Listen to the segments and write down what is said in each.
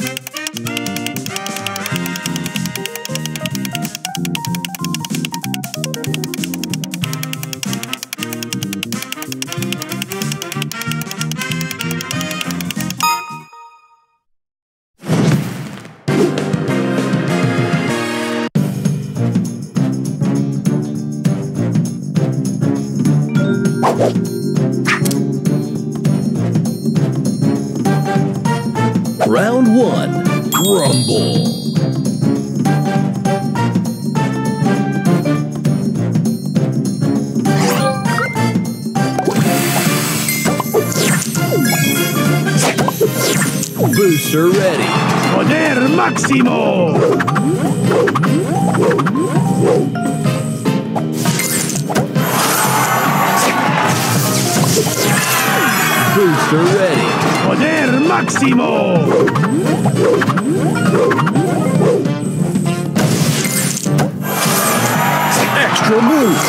Round one, rumble. Booster ready. Poder máximo. Booster ready. Poder máximo. Extra move.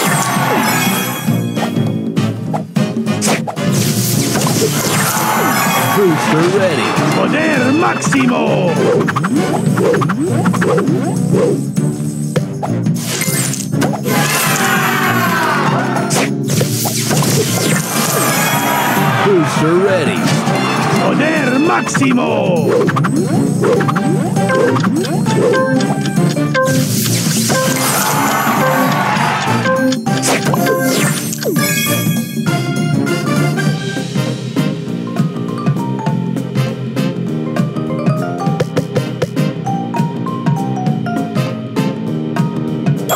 Booster ready. Poder máximo. Máximo.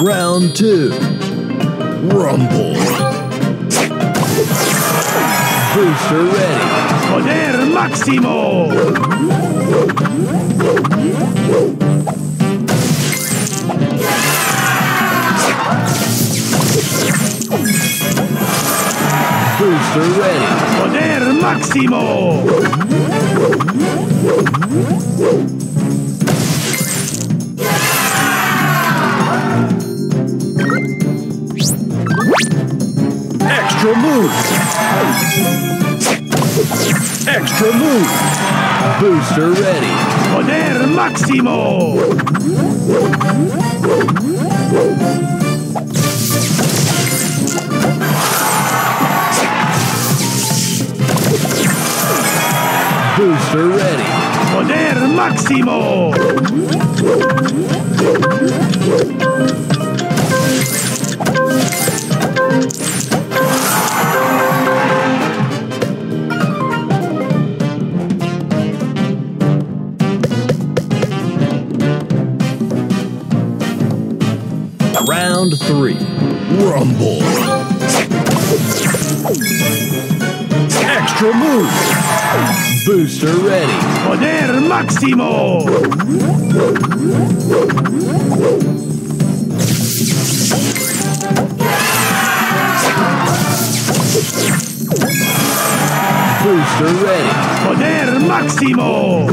Round two. Rumble. Booster ready. Poder máximo. Booster ready. Poder máximo. Extra move. Booster ready. Poder máximo. Booster ready. Poder máximo. Extra move. Booster ready. Poder máximo. Booster ready. Poder máximo.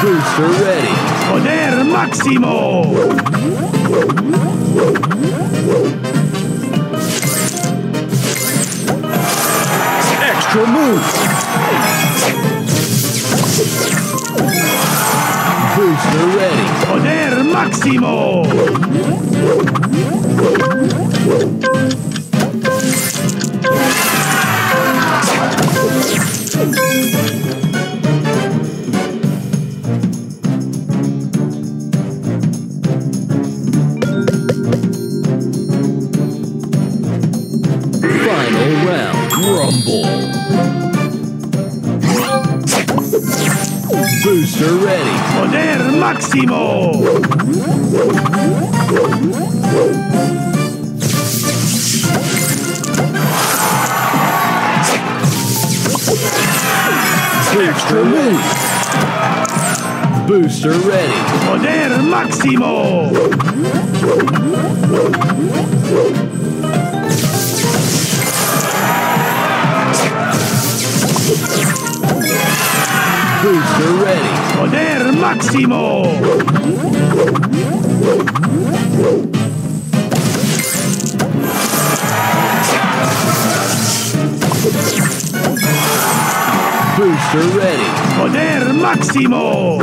Booster ready. Poder máximo. Extra move. Booster ready. Poder máximo. Round. Rumble. Booster ready. Poder máximo. Extra move. Booster ready. Poder máximo. Booster ready. Poder máximo. Booster ready. Poder máximo.